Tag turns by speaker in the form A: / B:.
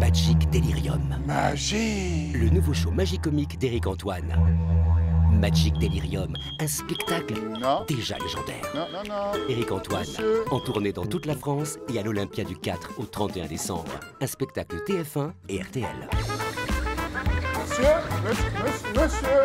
A: Magic Delirium.
B: Magie
A: Le nouveau show magicomique d'Éric Antoine. Magic Delirium, un spectacle déjà légendaire.
B: non, non, non.
A: Éric Antoine, en tournée dans toute la France et à l'Olympia du 4 au 31 décembre. Un spectacle TF1 et RTL.
B: Monsieur, monsieur, monsieur.